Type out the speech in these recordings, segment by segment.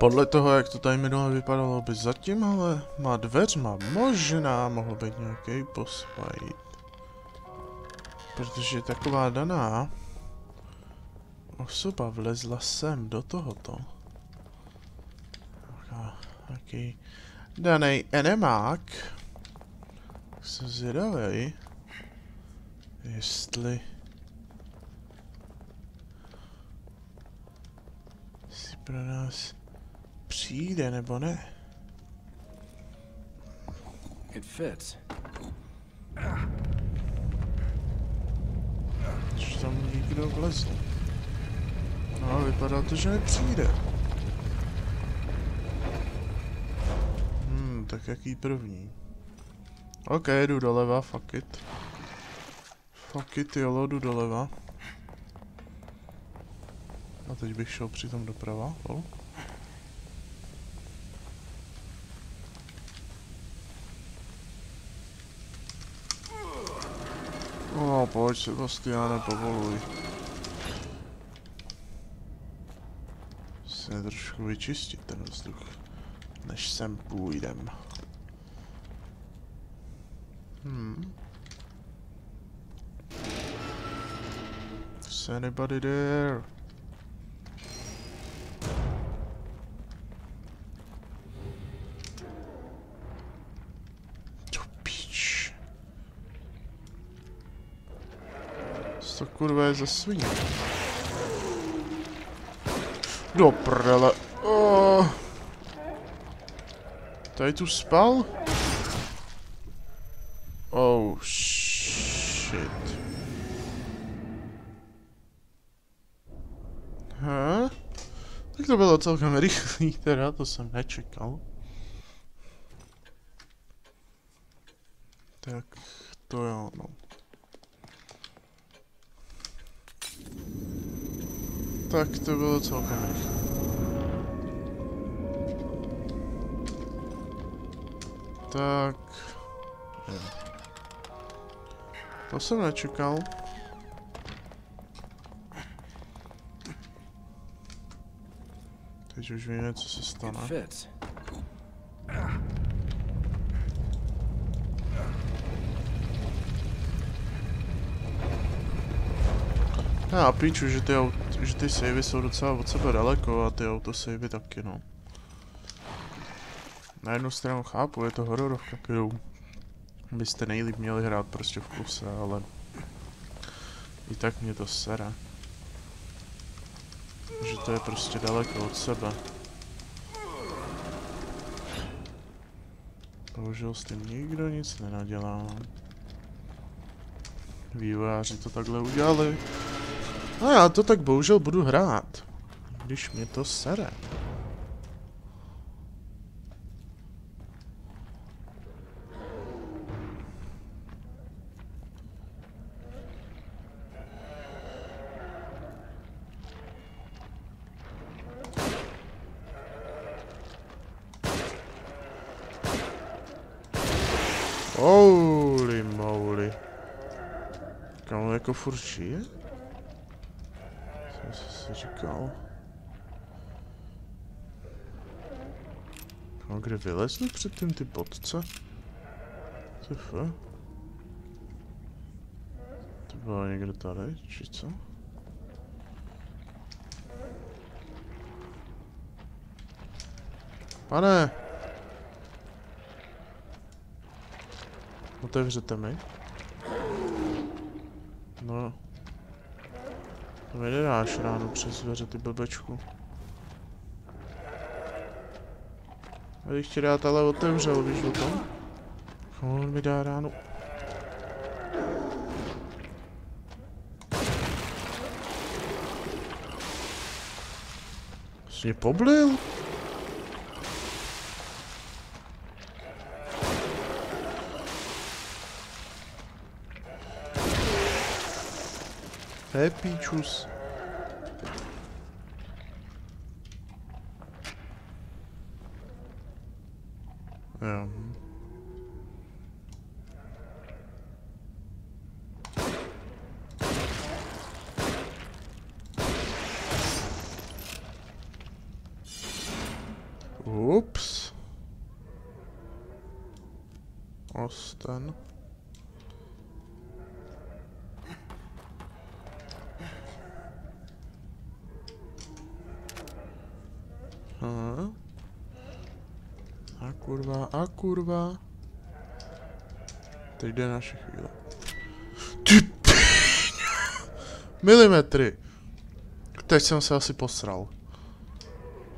Podle toho, jak to tady minule vypadalo, by zatím ale má dveřma možná mohl být nějaký boss. Protože taková daná osoba vlezla sem do tohoto. Jaký daný enemák. Jsem zvědavej, jestli si pro nás přijde nebo ne. It fits. Že tam někdo vlezl. No, vypadá to, že nepřijde. Hmm, tak jaký první? OK, jdu doleva, fuck it. Fuck it, jolo, jdu doleva. A teď bych šel přitom doprava, lol. No, pojď Sebastiane, povoluj. Se trošku vyčistit ten vzduch, než sem půjdem. Hmm. Is anybody there? To píč. Co to kurva je za svině? Do prdele. Oh. Tady tu spal? Oh shit. Huh? Tak to bylo celkem rychlý, teda to jsem nečekal. Tak to jo, no. Tak to bylo celkem rychlé. Tak. To jsem nečekal. Teď už víme, co se stane. fits. Já píču, že ty, aut, že ty savey jsou docela od sebe daleko a ty autosavey taky no. Na jednu stranu chápu, je to hororovka, kterou byste nejlíp měli hrát prostě v kuse, ale i tak mě to sere. Že to je prostě daleko od sebe. Bohužel s tím nikdo nic nenadělá. Vývojáři to takhle udělali. A já to tak bohužel budu hrát. Když mě to sere. Holy moly. Kam jako furt žije? Říkal? No, kde vylezli předtím ty bodce? Co f? To bylo někde tady, či co? Pane! Otevřete mi? No. To mi nedáš ráno přes dveře, ty blbečku. Já bych ti rád ale otevřel, víš o tom? On mi dá ráno. Jsi mě poblil? Happy čus. Jo. Osten. Aha. A kurva. Teď jde naše chvíle. Ty! Milimetry! Teď jsem se asi posral.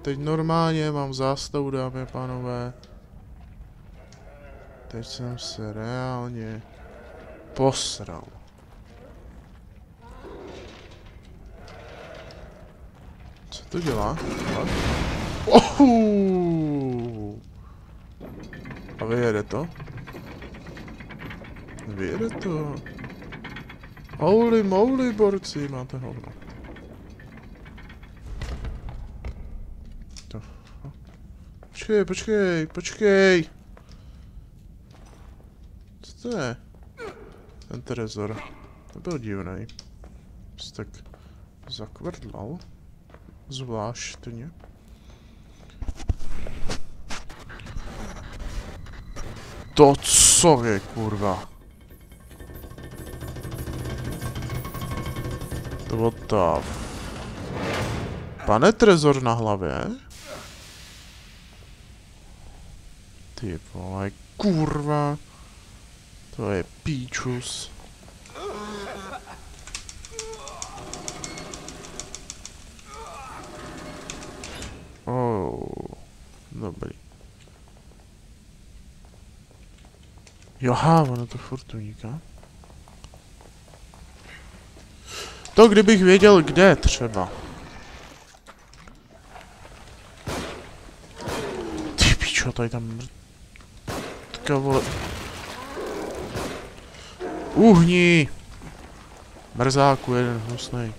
Teď normálně mám zástavu, dámy a pánové. Teď jsem se reálně posral. Co to dělá? Ohu! A vyjede to? Vyjede to. Holy moly, borci, máte hovno. To. Počkej, počkej, počkej. Co to je? Ten trezor. To byl divný. Tak zakvrdlal. Zvláštně. To co je, kurva? To f- Pane trezor na hlavě? Ty vole, kurva. To je píčus. Oh, dobrý. Joha, ono to furt uniká. To kdybych věděl kde třeba. Ty pičo, tady tam mr... Teďka vole... Uhni! Mrzáku jeden hnusnej.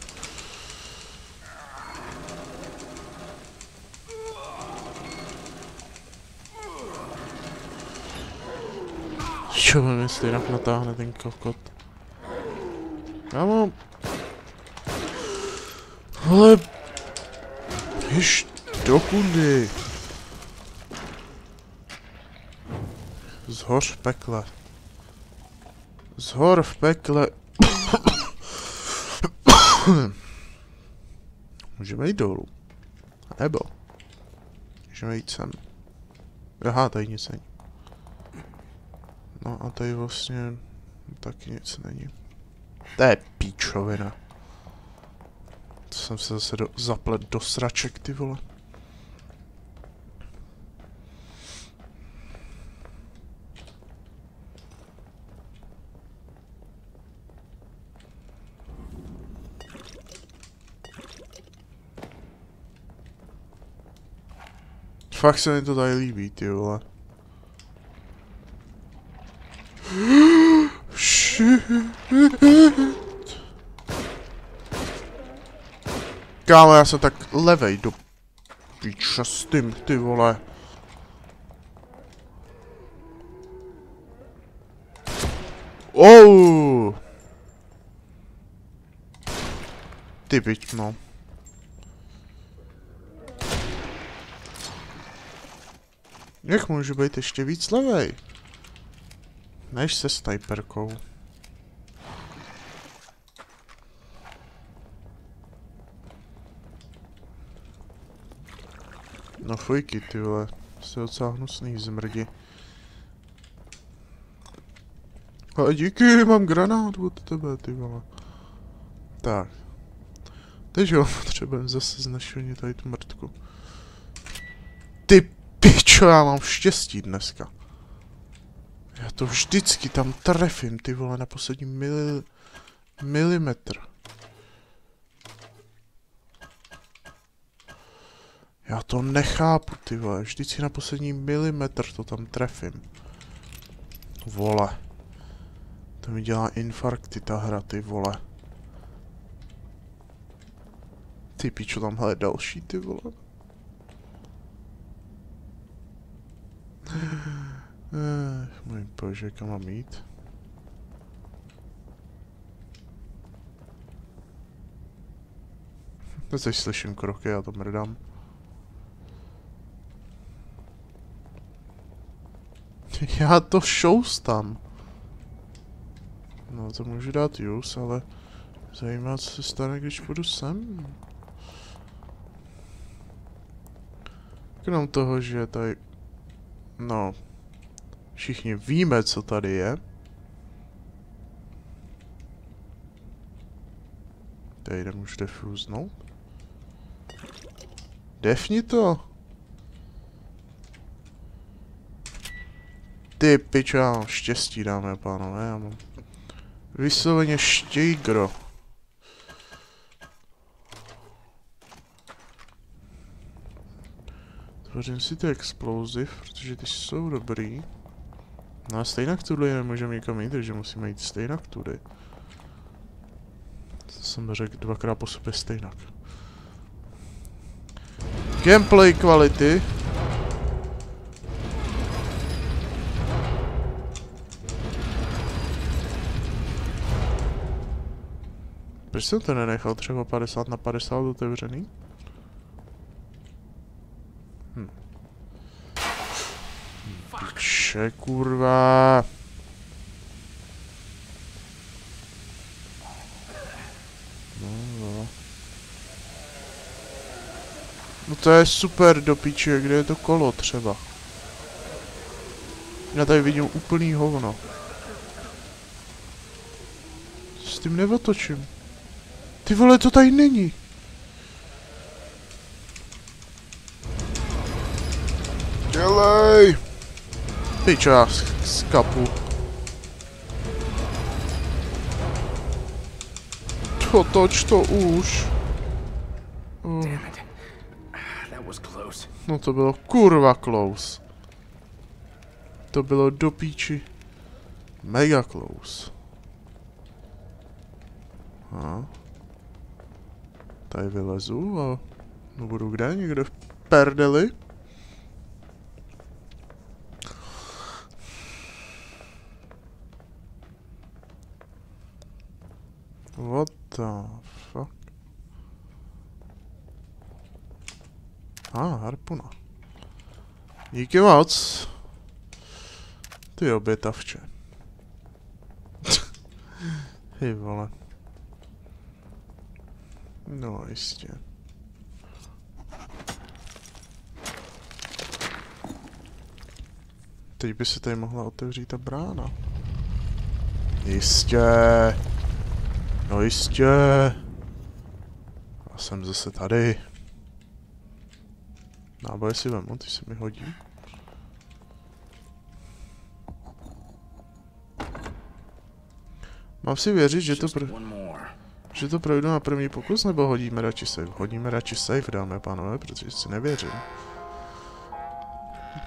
Čo jestli jinak natáhne ten kokot. Mám... Ale... Jež do kundy. Zhoř v pekle. Zhor v pekle. Můžeme jít dolů. Nebo. Můžeme jít sem. Aha, tady nic není. No a tady vlastně taky nic není. To je píčovina. To jsem se zase do, zaplet do sraček, ty vole. Fakt se mi to tady líbí, ty vole. Shit. Kámo, já jsem tak levej do píče s tím, ty vole. Oh! Ty pič, no. Jak můžu být ještě víc levej? Než se snajperkou. No fujky, ty vole. Jste docela hnusný zmrdi. Ale díky, mám granát od tebe, ty vole. Tak. Teď jo, potřebujeme zase znašení tady tu mrtku. Ty pičo, já mám štěstí dneska. Já to vždycky tam trefím, ty vole, na poslední mili... milimetr. Já to nechápu, ty vole, vždycky na poslední milimetr to tam trefím. Vole. To mi dělá infarkty ta hra, ty vole. Ty pičo, tamhle další, ty vole. Eh, můj bože, kam mám jít? Teď slyším kroky, já to mrdám. Já to šoustám. No to můžu dát use, ale zajímá, co se stane, když půjdu sem. Krom toho, že tady... No... Všichni víme, co tady je. Tady nemůžu defuznout. Defni to! Ty mám štěstí, dámy a pánové, já mám vysloveně štějgro. Tvořím si ty explosiv, protože ty jsou dobrý. No a stejně tudy nemůžeme nikam jít, takže musíme jít stejně tudy. To jsem řekl dvakrát po sobě stejnak. Gameplay quality. Proč jsem to nenechal třeba 50 na 50 otevřený? Hm. Piče, kurva. No, no. No to je super do piče, kde je to kolo třeba? Já tady vidím úplný hovno. S tím neotočím. Ty vole, to tady není. Dělej! Pič, já skapu. To toč to už. Was close. No to bylo kurva close. To bylo do píči. Mega close. A. Tady vylezu a... No budu kde? Někde v perdeli? What the fuck? Ah, harpuna. Díky moc. Ty obětavče. Ty vole. No, jistě. Teď by se tady mohla otevřít ta brána. Jistě. No jistě. A jsem zase tady. Náboje si vemu, ty se mi hodí. Mám si věřit, že to, pr že to projdu na první pokus, nebo hodíme radši save? Hodíme radši save, dámy a pánové, protože si nevěřím.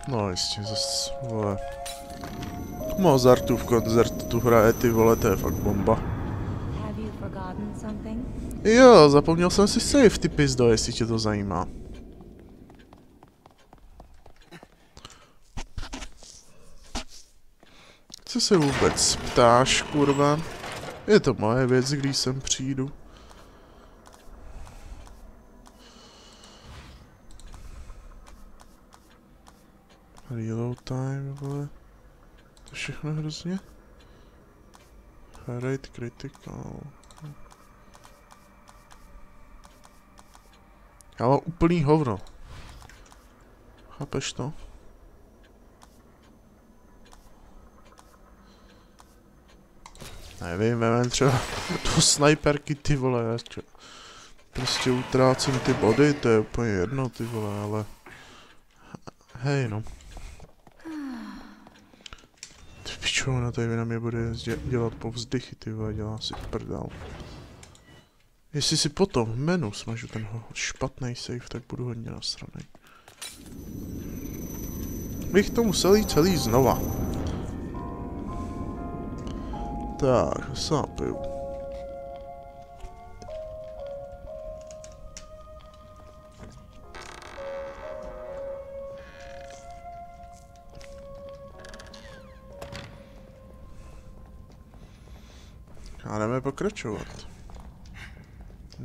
No jistě, zase, vole. Mozartův koncert tu hraje, ty vole, to je fakt bomba. Jo, zapomněl jsem si save, ty pizdo, jestli tě to zajímá. Co se vůbec ptáš, kurva? Je to moje věc, když sem přijdu. Reload time, vole. To všechno hrozně. Rate critical. Já mám úplný hovno. Chápeš to? Nevím, vemem třeba do snajperky ty vole, já čo, prostě utrácím ty body, to je úplně jedno ty vole, ale hej no. Ty pičo, ona tady na mě bude dělat povzdychy ty vole, dělá si prdel. Jestli si potom v menu smažu ten špatný save, tak budu hodně nasranej. Bych to musel jít celý znova. Tak, sápiju. A jdeme pokračovat.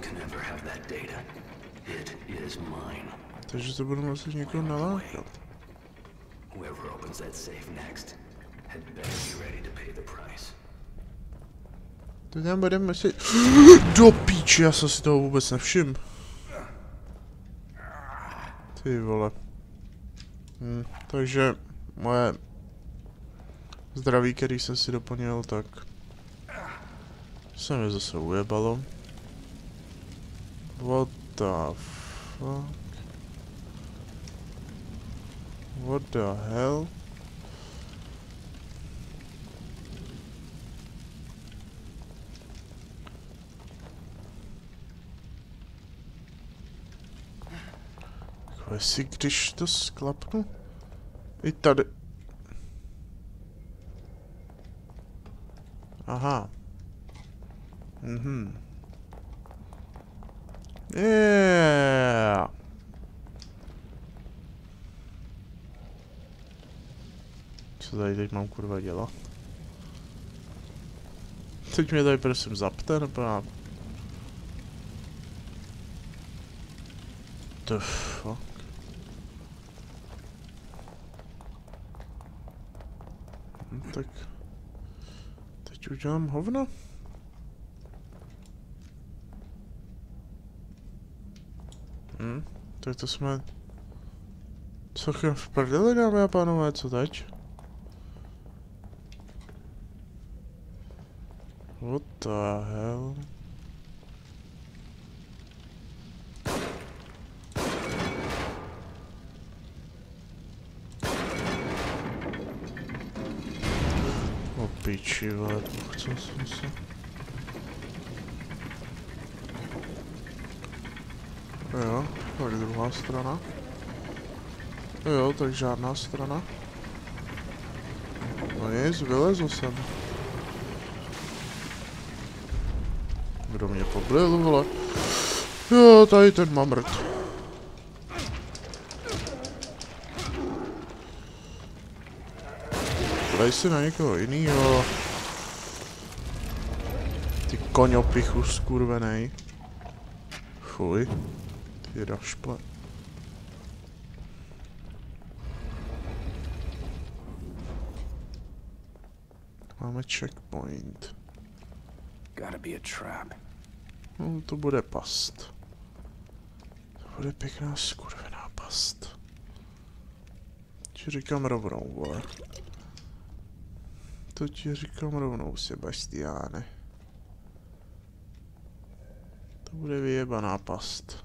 can ever have that data. It is mine. Takže to budu muset někoho nalákat. Whoever opens that safe next had better be ready to pay the price. To tam budeme muset... Do píči, já jsem si toho vůbec nevšiml. Ty vole. Hm, takže moje zdraví, který jsem si doplnil, tak se mi zase ujebalo. What the fuck? What the hell? Jako jestli když to sklapnu? I tady. Aha. Mhm. Yeah. Co tady teď mám kurva dělat? Teď mě tady prosím zapte, nebo já... The Hm, tak... Teď udělám hovno? Hm, tak to jsme... Co v prdeli, dámy a pánové, co teď? What the hell? Piči, vole, pochcel jsem se. Jo, tak druhá strana. Jo, tak žádná strana. No nic, vylezl jsem. Kdo mě poblil, vole? Jo, tady ten mamrt. Daj si na někoho jinýho. Koňopichu skurvenej. Fuj. Ty rašple. Máme checkpoint. Gotta be a trap. No, to bude past. To bude pěkná skurvená past. Ti říkám rovnou, vole. To ti říkám rovnou, Sebastiáne. To bude vyjebaná past.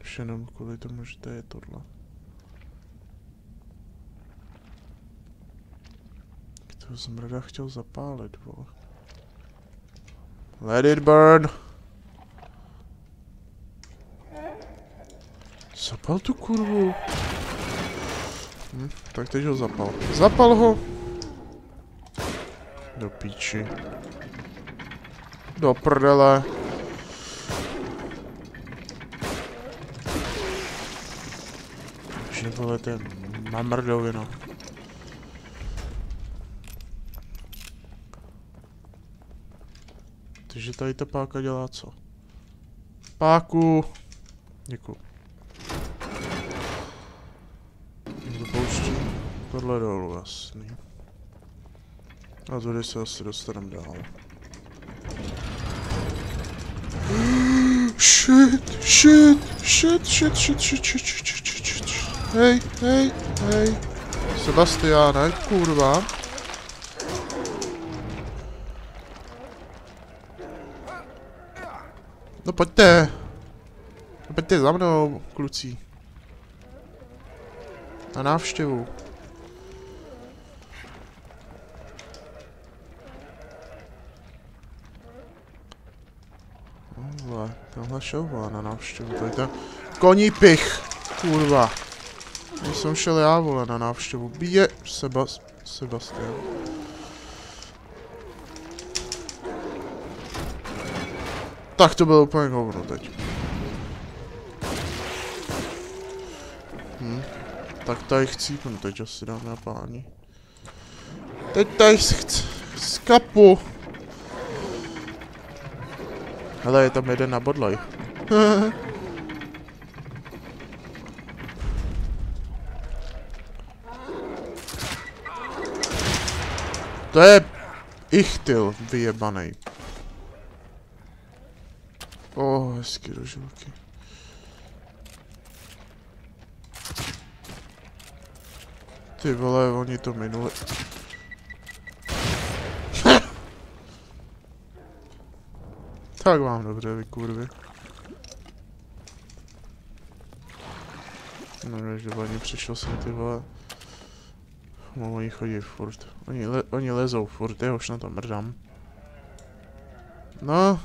Už jenom kvůli tomu, že to je tohle. To zmrda chtěl zapálit, vole. Let it burn! Zapal tu kurvu. Hm, tak teď ho zapal. Zapal ho! Do píči. Do prdele. Že vole, to je mamrdovina. Takže tady ta páka dělá co? Páku! Děkuju. Někdo pouští tohle dolů, jasný. A tady se asi dostaneme dál. Shit, shit, shit, shit, shit, shit, shit, shit, shit, shit, shit. Hej, hej, hej. Sebastiáne, kurva. No pojďte. No pojďte za mnou, kluci. Na návštěvu. Tohle, tenhle šel na návštěvu, je ten koní pich, kurva. Když jsem šel já, vole, na návštěvu. Bije Sebas... Sebastian. Tak to bylo úplně hovno teď. Hm. Tak tady chcípnu teď asi, dámy a páni. Teď tady chci z kapu. Hele, je tam jeden na bodlaj. to je ichtyl vyjebanej. O, oh, hezky do žilky. Ty vole, oni to minuli. Tak vám dobře, vy kurvy. No, ani přišel jsem ty vole. Oni chodí furt. Oni, le oni lezou furt, já už na to mrdám. No.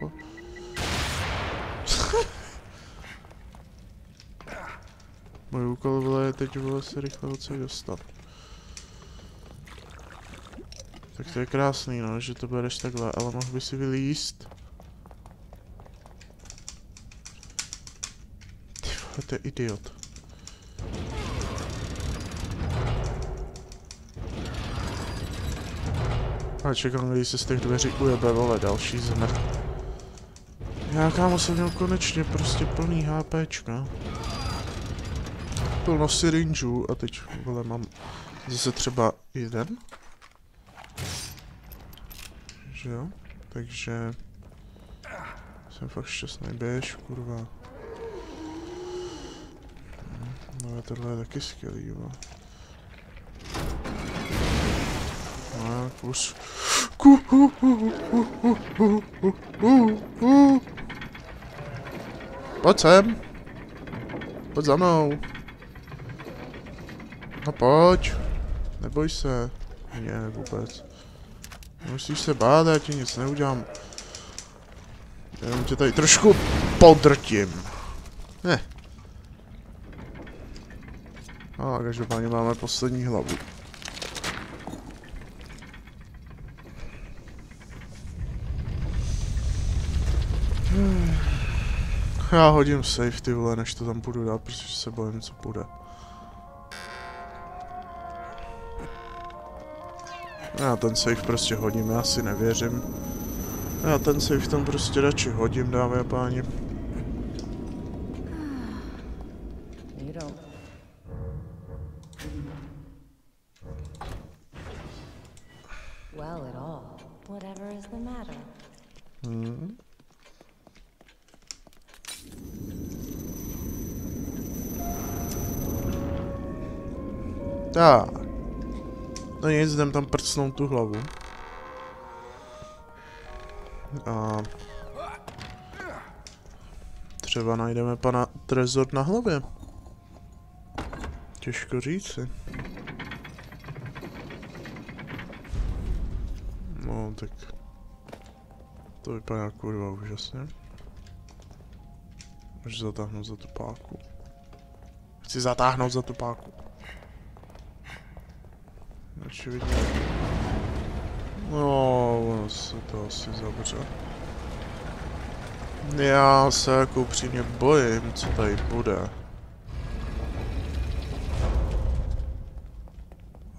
Můj úkol bylo je teď vole se rychle odsud dostat. Tak to je krásný no, že to bereš takhle, ale mohl by si vylíst. Ty vole, to je idiot. A čekám, když se z těch dveří ujebe, vole, další zmrt. Já kámo jsem měl konečně prostě plný HPčka plno syrinžů a teď vole mám zase třeba jeden. Že jo? Takže jsem fakt šťastný běž, kurva. No tohle je taky skvělý, jo. No, kus. Pojď sem. Pojď za mnou. No pojď. Neboj se. Ne, vůbec. Musíš se bát, já ti nic neudělám. Jenom tě tady trošku podrtím. Ne. A každopádně máme poslední hlavu. Já hodím safety, vole, než to tam půjdu dát, protože se bojím, co půjde. Já ten safe prostě hodím, já si nevěřím. Já ten safe tam prostě radši hodím, dámy a páni. Nic, jdem tam prcnout tu hlavu. A... Třeba najdeme pana Trezor na hlavě. Těžko říci. No, tak... To vypadá kurva úžasně. Můžu zatáhnout za tu páku. Chci zatáhnout za tu páku. Očividně. No, ono se to asi zavře. Já se jako upřímně bojím, co tady bude.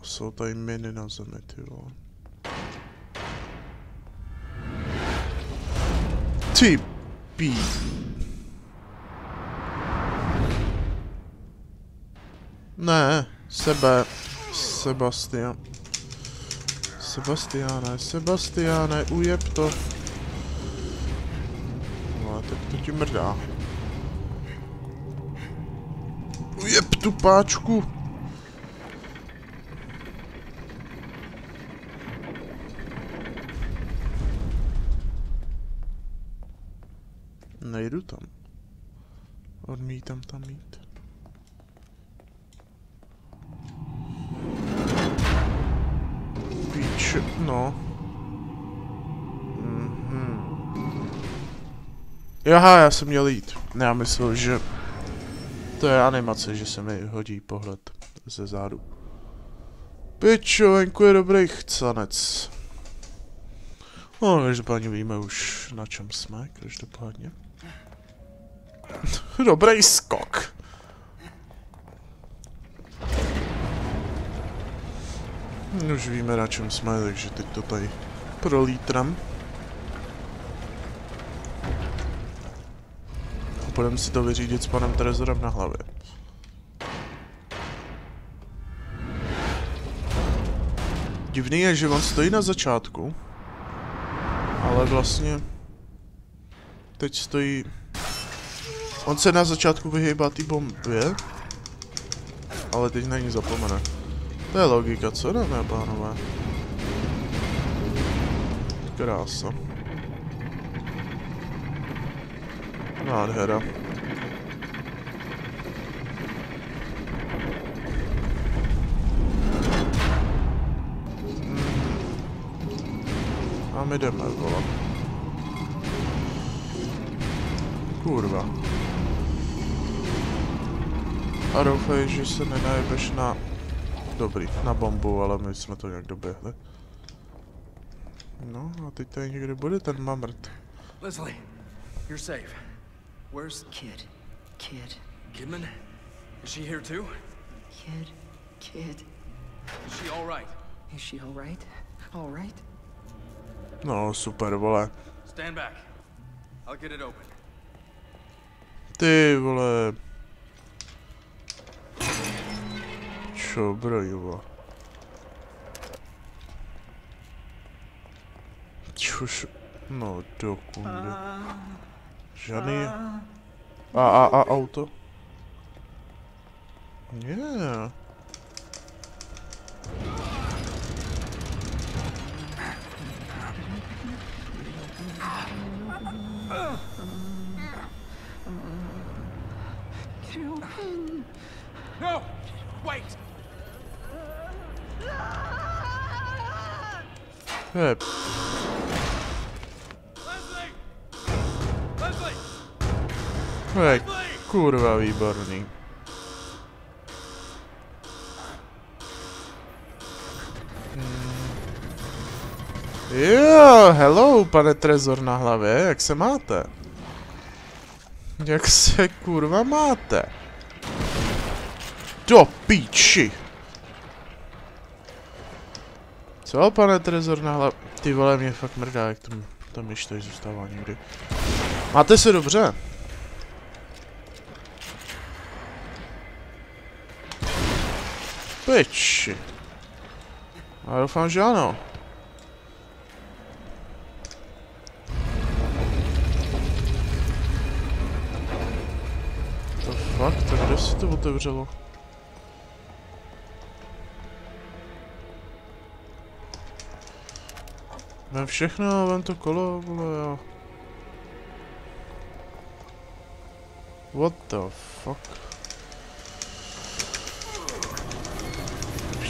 Jsou tady miny na zemi, ty vole. Ty pí. Ne, sebe. Sebastian. Sebastiane, Sebastiane, ujeb to. No, tak to ti mrdá. Ujeb tu páčku. Jaha, já jsem měl jít. Já myslel, že to je animace, že se mi hodí pohled ze zádu. Pičo, venku je dobrý chcanec. No, každopádně víme už na čem jsme, každopádně. dobrý skok. Už víme na čem jsme, takže teď to tady prolítram. A budeme si to vyřídit s panem Trezorem na hlavě. Divný je, že on stojí na začátku, ale vlastně teď stojí... On se na začátku vyhýbá té bombě, ale teď na ní zapomene. To je logika, co dáme, pánové? Krása. Nádhera. A my jdeme, vole. Kurva. A doufej, že se nenajebeš na... Dobrý, na bombu, ale my jsme to nějak doběhli. No, a teď tady někde bude ten mamrt. Leslie, you're safe. Where's Kid. Kid. Kidman? Is she here too? Kid. Kid. Is she all right? Is she alright? Alright? No, super, vole. Stand back. I'll get it open. Ty vole. Čo brojivo? Čuš. No, do kundy. Žádný... A, a, a auto? Yeah. No! Wait! Hej, hej, kurva výborný. Hmm. Jo, hello, pane Trezor na hlavě, jak se máte? Jak se kurva máte? Do píči! Co, pane Trezor na hlavě? Ty vole, mě fakt mrdá, jak tam, tam tady zůstává někdy. Máte se dobře? Piči. Já doufám, že ano. To fakt, tak kde se to otevřelo? Vem všechno, vem to kolo, vole, jo. What the fuck?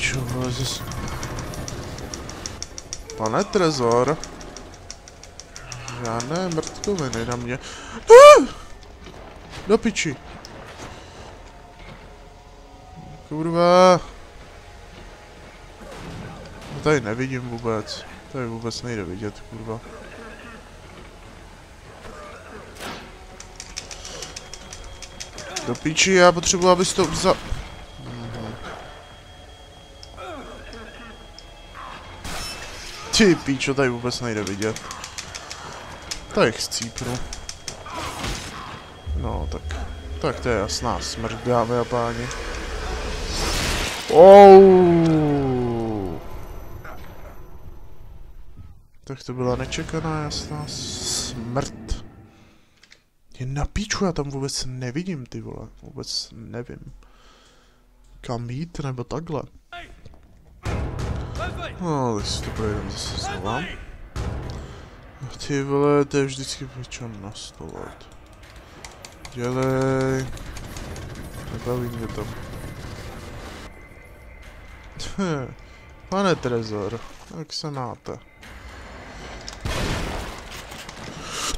Pičo, vole, zase... Pane Trezor. Žádné mrtkoviny na mě. Ah! Do piči. Kurva. No tady nevidím vůbec. Tady vůbec nejde vidět, kurva. Do píči, já potřebuji, abys to vzal... Ty píčo, tady vůbec nejde vidět. Tak chcípnu. No, tak... Tak to je jasná smrt, dámy a páni. Oh. Tak to byla nečekaná jasná smrt. Je na píču, já tam vůbec nevidím, ty vole. Vůbec nevím. Kam jít, nebo takhle. No, tak si to projedeme zase znova. Ty vole, to je vždycky pičo nastolovat. Dělej. Nebaví mě to. Pane Trezor, jak se máte?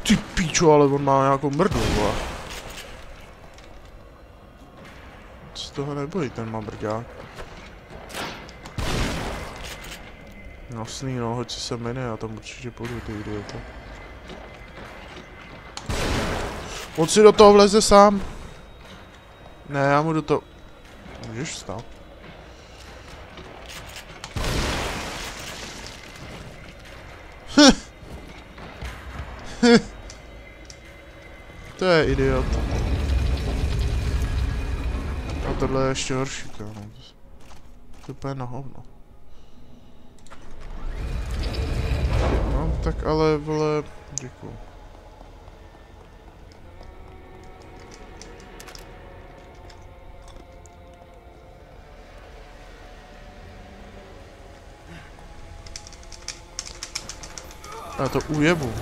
Ty píčo, ale on má nějakou mrdu, vole. Z toho nebojí ten mamrďák. Jasný no, hoď si se mine, já tam určitě půjdu, ty idioty. On si do toho vleze sám. Ne, já mu do toho... Můžeš vstát. to je idiot. A tohle je ještě horší, kámo. To je úplně na hovno. No, tak ale, vole, děkuju. Já to ujebu.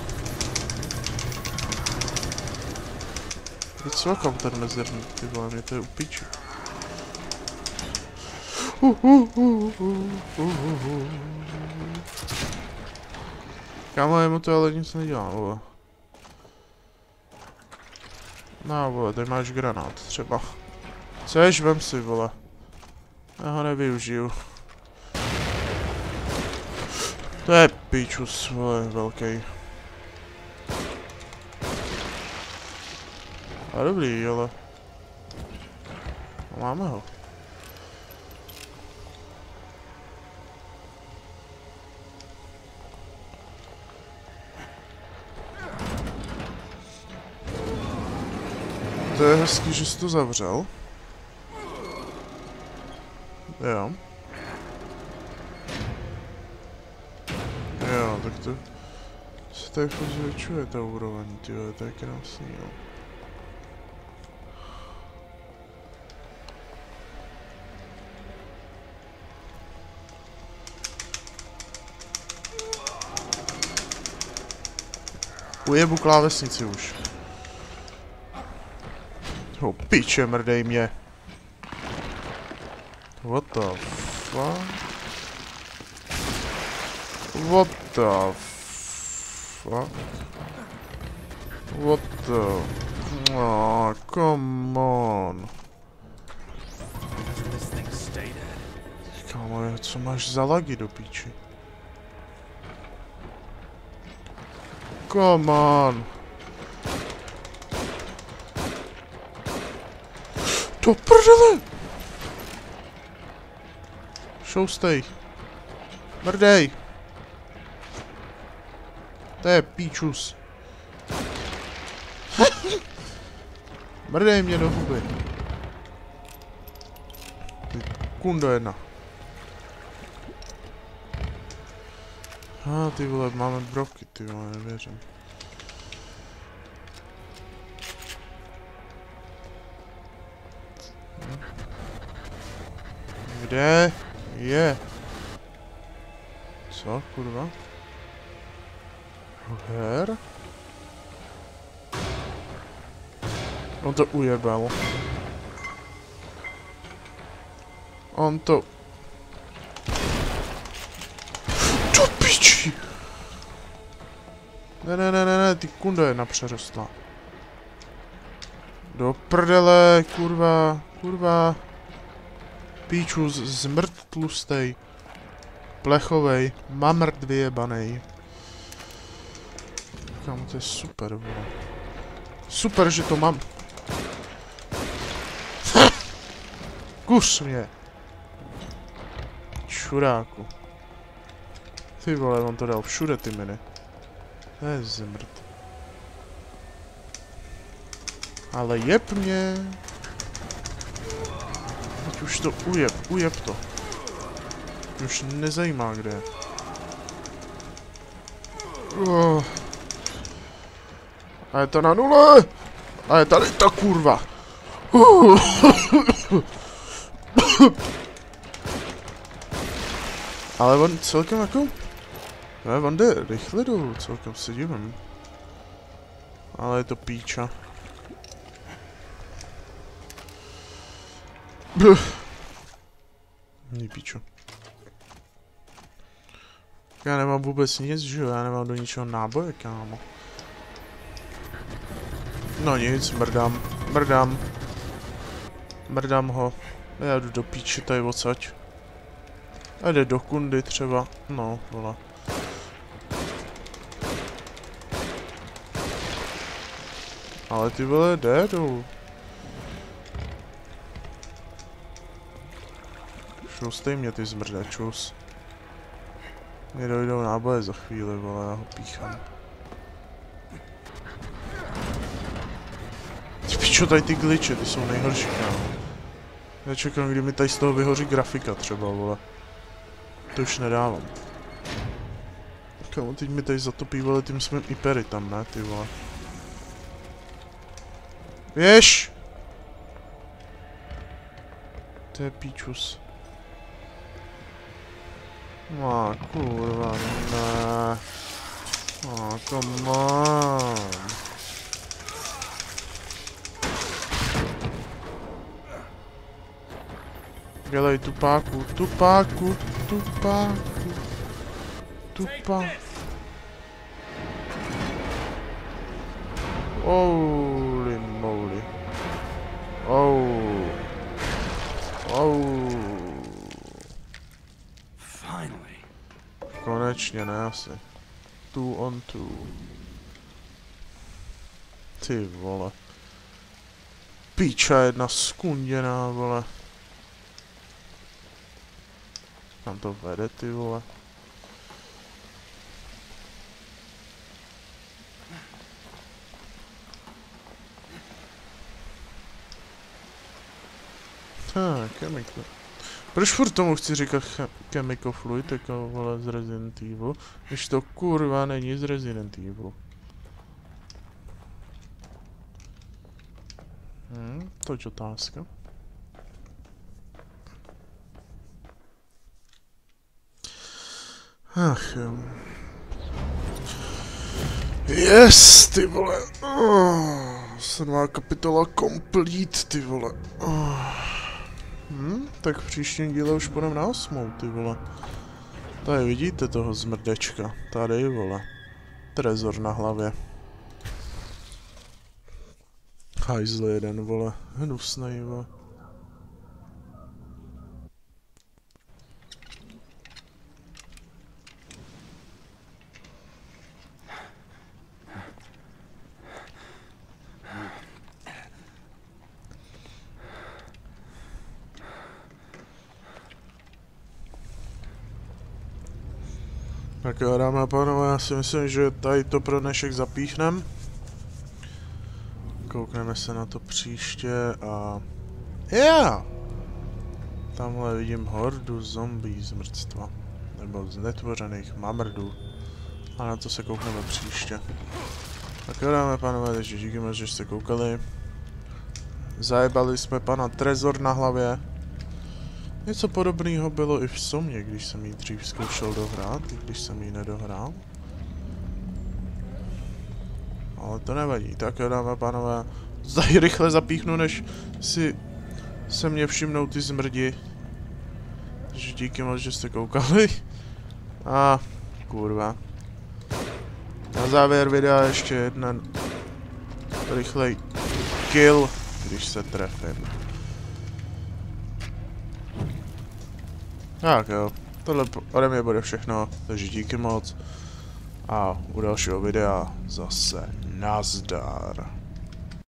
Co counter mezerný, ty vole, mě to je u piči. Uh, uh, uh, uh, uh, uh. Kámo, jemu to ale nic nedělá, vole. No, vole, tady máš granát, třeba. Chceš, vem si, vole. Já ho nevyužiju. To je píčus, vole, velký. A dobrý, ale... Máme ho. To je hezký, že jsi to zavřel. Jo. Jo, tak to se tady furt zvětšuje ta úroveň, tyjo, to je krásný, jo. Ujebu klávesnici už. Oh, piče, mrdej mě. What the fuck? What the fuck? What the... Oh, come on. Kámo, co máš za lagy do píči? Come on. Do prdele! Šoustej. Mrdej. To je píčus. Mrdej mě do huby. Ty kundo jedna. A ah, ty vole, máme broky, ty vole, nevěřím. Kde je? Co, kurva? Her? On to ujebal. On to... Do piči! Ne, ne, ne, ne, ne, ty kundo jedna přerostla. Do prdele, kurva, kurva. Píču, zmrt tlustej. Plechovej, mamrt vyjebanej. Kámo, to je super, vole. Super, že to mám. Kus mě. Čuráku. Ty vole, on to dal všude ty miny. To je zmrt. Ale jeb mě. Teď už to ujeb, ujeb to. Už nezajímá, kde je. Oh. A je to na nule! A je tady ta kurva! Ale on celkem jako... Ne, on jde rychle dolů, celkem se divím. Ale je to píča. Ní píču. Já nemám vůbec nic, že jo? Já nemám do ničeho náboje, kámo. No nic, mrdám, mrdám. Mrdám ho. Já jdu do píči tady odsaď. A jde do kundy třeba. No, vole. Ale ty vole, jde dolů. Šustej mě ty zmrde, čus. Mě dojdou náboje za chvíli, vole, já ho píchám. Ty pičo, tady ty glitche, ty jsou nejhorší, kámo. Já čekám, kdy mi tady z toho vyhoří grafika třeba, vole. To už nedávám. Kámo, teď mi tady zatopí, vole, tím svým ipery tam, ne, ty vole. Běž! To je píčus. No, kurva, ne. Oh, come on. Dělej tupáku, tupáku, tupáku, tupa. Holy moly. Konečně, ne asi. Two on two. Ty vole. Píča jedna skunděná, vole. Kam to vede, ty vole? Tak, chemical. Proč furt tomu chci říkat che- Chemical Fluid, jako vole z Resident Evil, když to kurva není z Resident Evil. Hm, toť otázka. Ach jo. Yes, ty vole. Oh, sedmá kapitola complete, ty vole. Oh. Hm, tak v příštím díle už půjdeme na osmou, ty vole. Tady vidíte toho zmrdečka. Tady, vole. Trezor na hlavě. Hajzl jeden, vole. Hnusnej, vole. Tak jo, dámy a pánové, já si myslím, že tady to pro dnešek zapíchnem. Koukneme se na to příště a... Yeah! Tamhle vidím hordu zombie z mrtstva. Nebo z netvořených mamrdů. A na to se koukneme příště. Tak jo, dámy a pánové, takže díky moc, že jste koukali. Zajebali jsme pana Trezor na hlavě. Něco podobného bylo i v Somě, když jsem ji dřív zkoušel dohrát, i když jsem ji nedohrál. Ale to nevadí, tak jo dámy a pánové, tady rychle zapíchnu, než si se mě všimnou ty zmrdi. Takže díky moc, že jste koukali. A kurva. Na závěr videa ještě jeden rychlej kill, když se trefím. Tak jo, tohle ode mě bude všechno, takže díky moc. A u dalšího videa zase nazdar.